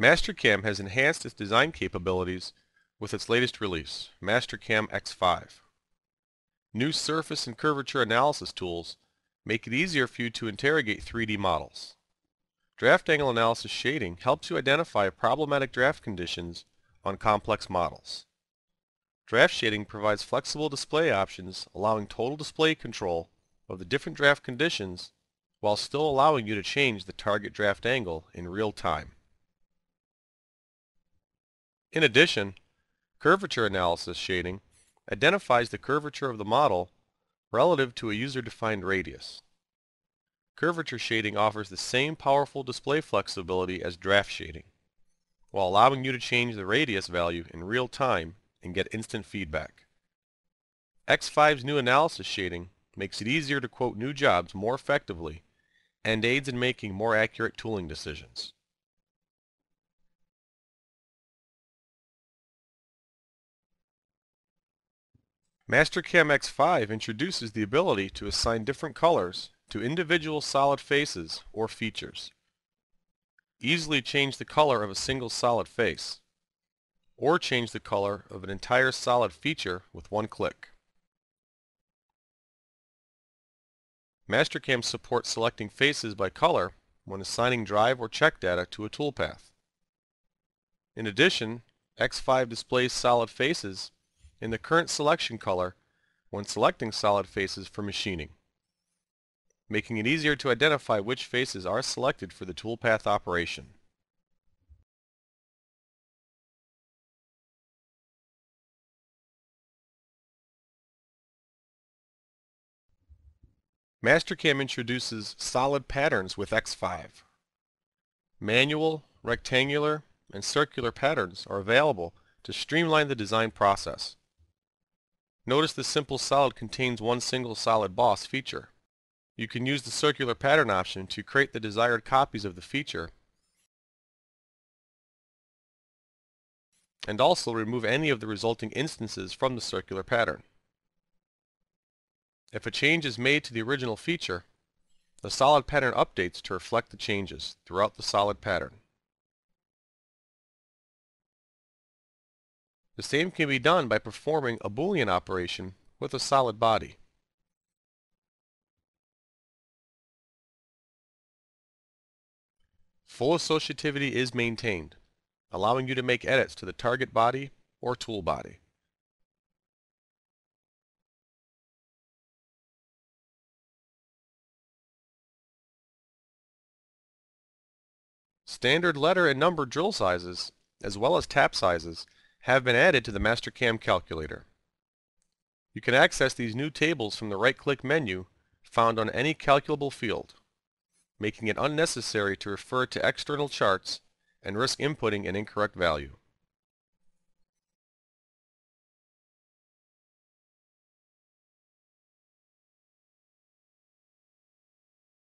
Mastercam has enhanced its design capabilities with its latest release, Mastercam X5. New surface and curvature analysis tools make it easier for you to interrogate 3D models. Draft angle analysis shading helps you identify problematic draft conditions on complex models. Draft shading provides flexible display options allowing total display control of the different draft conditions while still allowing you to change the target draft angle in real time. In addition, curvature analysis shading identifies the curvature of the model relative to a user-defined radius. Curvature shading offers the same powerful display flexibility as draft shading, while allowing you to change the radius value in real time and get instant feedback. X5's new analysis shading makes it easier to quote new jobs more effectively and aids in making more accurate tooling decisions. Mastercam X5 introduces the ability to assign different colors to individual solid faces or features. Easily change the color of a single solid face, or change the color of an entire solid feature with one click. Mastercam supports selecting faces by color when assigning drive or check data to a toolpath. In addition, X5 displays solid faces in the current selection color when selecting solid faces for machining, making it easier to identify which faces are selected for the toolpath operation. Mastercam introduces solid patterns with X5. Manual, rectangular, and circular patterns are available to streamline the design process. Notice the simple solid contains one single solid boss feature. You can use the circular pattern option to create the desired copies of the feature and also remove any of the resulting instances from the circular pattern. If a change is made to the original feature, the solid pattern updates to reflect the changes throughout the solid pattern. The same can be done by performing a Boolean operation with a solid body. Full associativity is maintained, allowing you to make edits to the target body or tool body. Standard letter and number drill sizes, as well as tap sizes, have been added to the Mastercam calculator. You can access these new tables from the right-click menu found on any calculable field, making it unnecessary to refer to external charts and risk inputting an incorrect value.